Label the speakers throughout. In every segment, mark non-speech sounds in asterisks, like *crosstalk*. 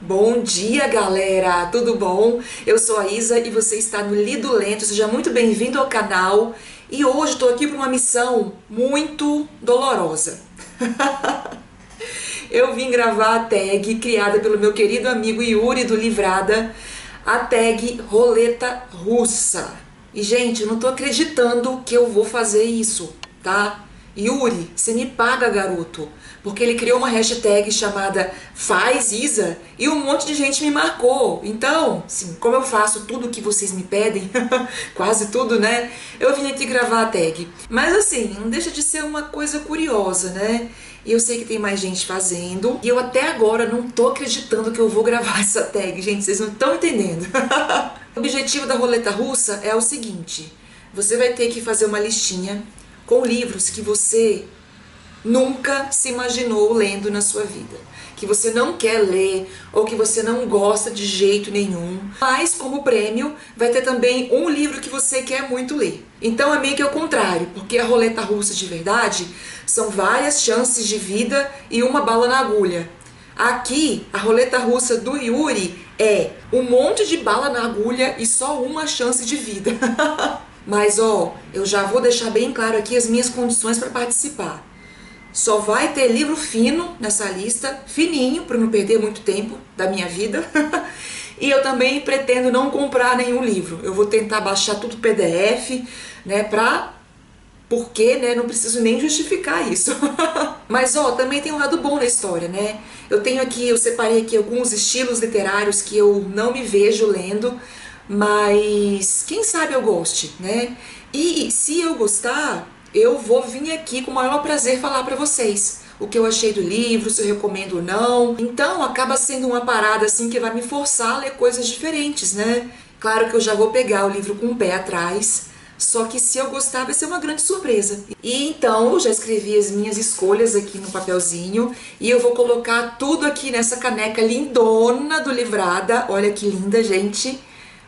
Speaker 1: Bom dia, galera! Tudo bom? Eu sou a Isa e você está no Lido Lento. Seja muito bem-vindo ao canal. E hoje estou aqui para uma missão muito dolorosa. *laughs* Eu vim gravar a tag criada pelo meu querido amigo Yuri do Livrada, a tag Roleta Russa. E, gente, eu não estou acreditando que eu vou fazer isso, tá? Yuri, você me paga, garoto. Porque ele criou uma hashtag chamada Faz Isa e um monte de gente me marcou. Então, sim, como eu faço tudo que vocês me pedem, *laughs* quase tudo, né? Eu vim aqui gravar a tag. Mas assim, não deixa de ser uma coisa curiosa, né? E eu sei que tem mais gente fazendo. E eu até agora não tô acreditando que eu vou gravar *laughs* essa tag. Gente, vocês não estão entendendo. *laughs* o objetivo da roleta russa é o seguinte: você vai ter que fazer uma listinha com livros que você nunca se imaginou lendo na sua vida, que você não quer ler ou que você não gosta de jeito nenhum. Mas como prêmio vai ter também um livro que você quer muito ler. Então é meio que o contrário, porque a roleta russa de verdade são várias chances de vida e uma bala na agulha. Aqui, a roleta russa do Yuri é um monte de bala na agulha e só uma chance de vida. *laughs* Mas ó, eu já vou deixar bem claro aqui as minhas condições para participar. Só vai ter livro fino nessa lista, fininho, para não perder muito tempo da minha vida. *laughs* e eu também pretendo não comprar nenhum livro. Eu vou tentar baixar tudo PDF, né, pra porque, né, não preciso nem justificar isso. *laughs* Mas ó, também tem um lado bom na história, né? Eu tenho aqui, eu separei aqui alguns estilos literários que eu não me vejo lendo, mas quem sabe eu goste, né? E se eu gostar, eu vou vir aqui com o maior prazer falar para vocês o que eu achei do livro, se eu recomendo ou não. Então acaba sendo uma parada assim que vai me forçar a ler coisas diferentes, né? Claro que eu já vou pegar o livro com o pé atrás, só que se eu gostar vai ser uma grande surpresa. E então eu já escrevi as minhas escolhas aqui no papelzinho e eu vou colocar tudo aqui nessa caneca lindona do Livrada. Olha que linda, gente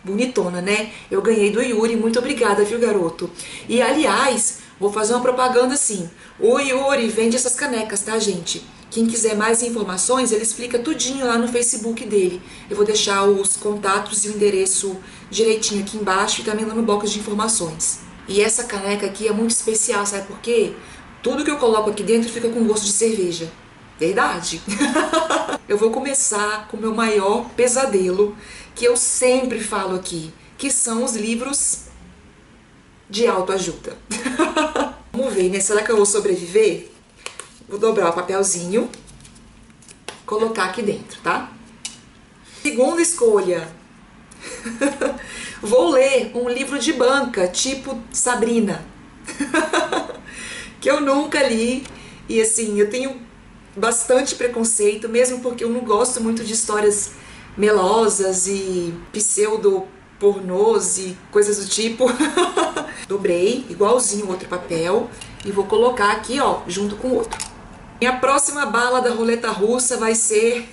Speaker 1: bonitona, né? Eu ganhei do Yuri, muito obrigada, viu, garoto? E aliás, vou fazer uma propaganda assim. O Yuri vende essas canecas, tá, gente? Quem quiser mais informações, ele explica tudinho lá no Facebook dele. Eu vou deixar os contatos e o endereço direitinho aqui embaixo e também lá no box de informações. E essa caneca aqui é muito especial, sabe por quê? Tudo que eu coloco aqui dentro fica com gosto de cerveja. Verdade. *laughs* eu vou começar com o meu maior pesadelo, que eu sempre falo aqui, que são os livros de autoajuda. *laughs* Vamos ver, né? Será que eu vou sobreviver? Vou dobrar o papelzinho, colocar aqui dentro, tá? Segunda escolha. *laughs* vou ler um livro de banca, tipo Sabrina. *laughs* que eu nunca li. E assim, eu tenho bastante preconceito, mesmo porque eu não gosto muito de histórias melosas e pseudo pornôs e coisas do tipo. *laughs* Dobrei igualzinho outro papel e vou colocar aqui, ó, junto com o outro. Minha próxima bala da roleta russa vai ser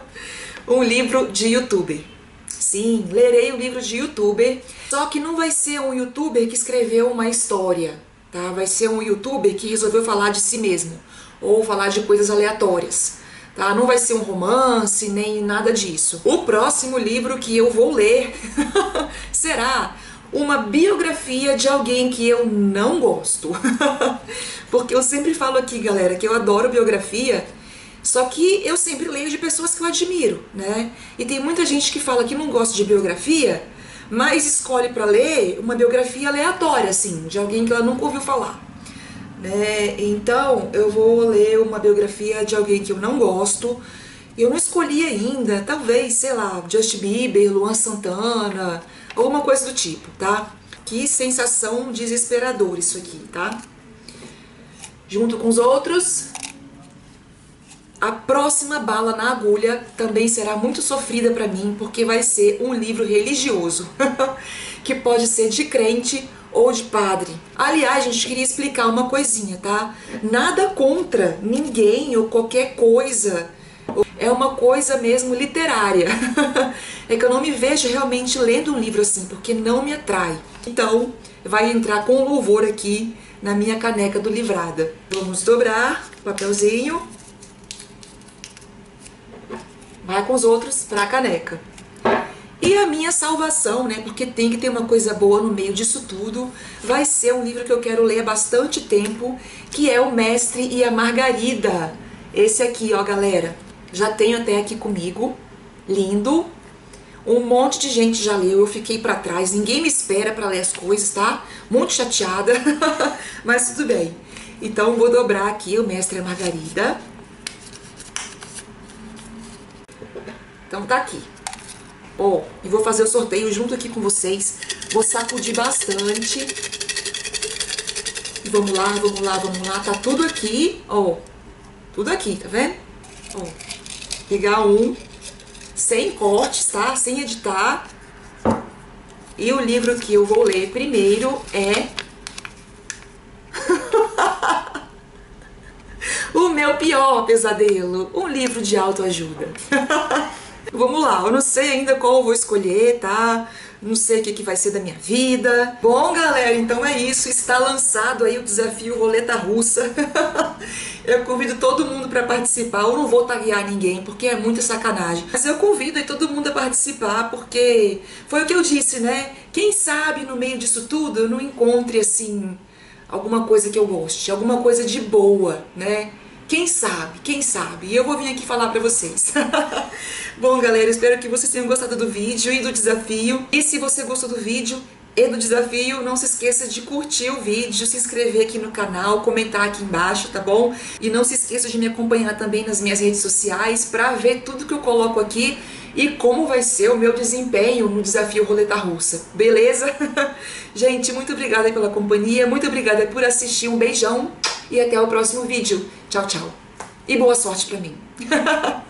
Speaker 1: *laughs* um livro de youtuber. Sim, lerei o um livro de youtuber, só que não vai ser um youtuber que escreveu uma história, tá? Vai ser um youtuber que resolveu falar de si mesmo ou falar de coisas aleatórias. Tá? Não vai ser um romance nem nada disso. O próximo livro que eu vou ler *laughs* será uma biografia de alguém que eu não gosto. *laughs* Porque eu sempre falo aqui, galera, que eu adoro biografia, só que eu sempre leio de pessoas que eu admiro, né? E tem muita gente que fala que não gosta de biografia, mas escolhe para ler uma biografia aleatória, assim, de alguém que ela nunca ouviu falar. Né? Então eu vou ler uma biografia de alguém que eu não gosto. Eu não escolhi ainda, talvez, sei lá, Justin Bieber, Luan Santana, alguma coisa do tipo, tá? Que sensação desesperadora isso aqui, tá? Junto com os outros, a próxima bala na agulha também será muito sofrida para mim, porque vai ser um livro religioso, *laughs* que pode ser de crente ou de padre. Aliás, a gente queria explicar uma coisinha, tá? Nada contra ninguém ou qualquer coisa. É uma coisa mesmo literária. *laughs* é que eu não me vejo realmente lendo um livro assim, porque não me atrai. Então, vai entrar com louvor aqui na minha caneca do livrada. Vamos dobrar o papelzinho. vai com os outros pra caneca. E a minha salvação, né? Porque tem que ter uma coisa boa no meio disso tudo. Vai ser um livro que eu quero ler há bastante tempo, que é O Mestre e a Margarida. Esse aqui, ó, galera. Já tenho até aqui comigo. Lindo. Um monte de gente já leu, eu fiquei para trás. Ninguém me espera para ler as coisas, tá? Muito chateada, *laughs* mas tudo bem. Então vou dobrar aqui o Mestre e a Margarida. Então tá aqui. Ó, e vou fazer o sorteio junto aqui com vocês. Vou sacudir bastante. E vamos lá, vamos lá, vamos lá. Tá tudo aqui, ó. Tudo aqui, tá vendo? Ó. Pegar um, sem cortes, tá? Sem editar. E o livro que eu vou ler primeiro é... *laughs* o meu pior pesadelo. Um livro de autoajuda. *laughs* Vamos lá, eu não sei ainda qual eu vou escolher, tá? Não sei o que, que vai ser da minha vida. Bom, galera, então é isso. Está lançado aí o desafio Roleta Russa. *laughs* eu convido todo mundo para participar. Eu não vou taguear ninguém, porque é muita sacanagem. Mas eu convido aí todo mundo a participar, porque foi o que eu disse, né? Quem sabe no meio disso tudo eu não encontre, assim, alguma coisa que eu goste, alguma coisa de boa, né? Quem sabe, quem sabe? E eu vou vir aqui falar pra vocês. *laughs* Bom, galera, espero que vocês tenham gostado do vídeo e do desafio. E se você gostou do vídeo e do desafio, não se esqueça de curtir o vídeo, se inscrever aqui no canal, comentar aqui embaixo, tá bom? E não se esqueça de me acompanhar também nas minhas redes sociais pra ver tudo que eu coloco aqui e como vai ser o meu desempenho no desafio Roleta Russa, beleza? *laughs* Gente, muito obrigada pela companhia, muito obrigada por assistir, um beijão e até o próximo vídeo. Tchau, tchau. E boa sorte pra mim. *laughs*